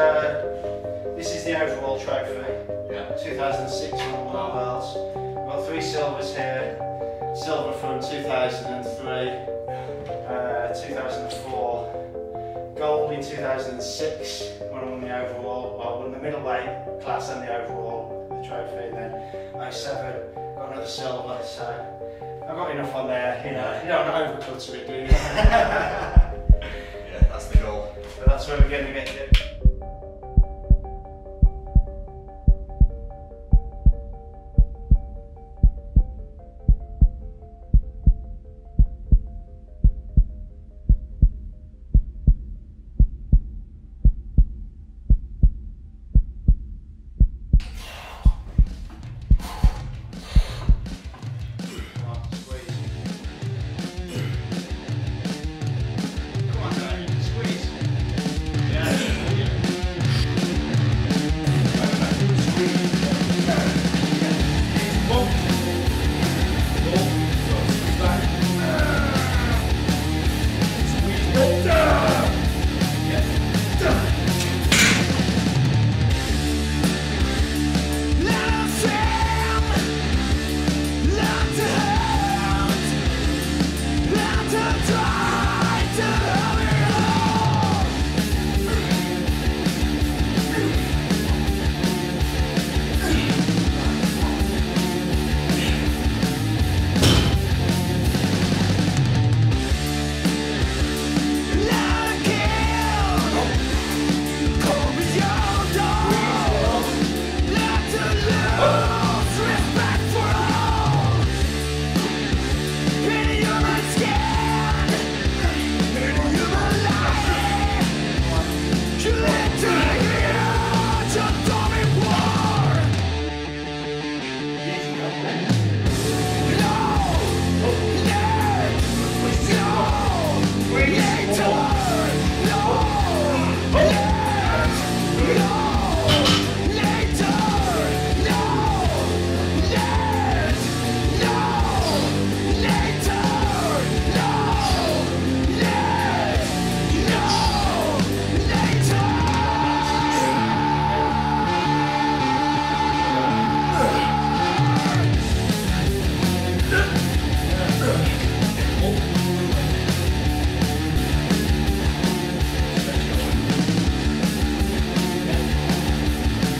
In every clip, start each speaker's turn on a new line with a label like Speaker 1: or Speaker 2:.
Speaker 1: uh, this is the overall trophy.
Speaker 2: Yeah.
Speaker 1: 2006 one of the worlds. We've got three silvers here. Silver from 2003, uh, 2004, gold in 2006 when I won the overall, well, I won the middleweight class and the overall, the trophy. Then 07, got another silver, so I've got enough on there, you know, you don't overcut it, do you?
Speaker 2: Yeah, that's the goal.
Speaker 1: but that's where we're going to get to.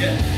Speaker 1: Yeah.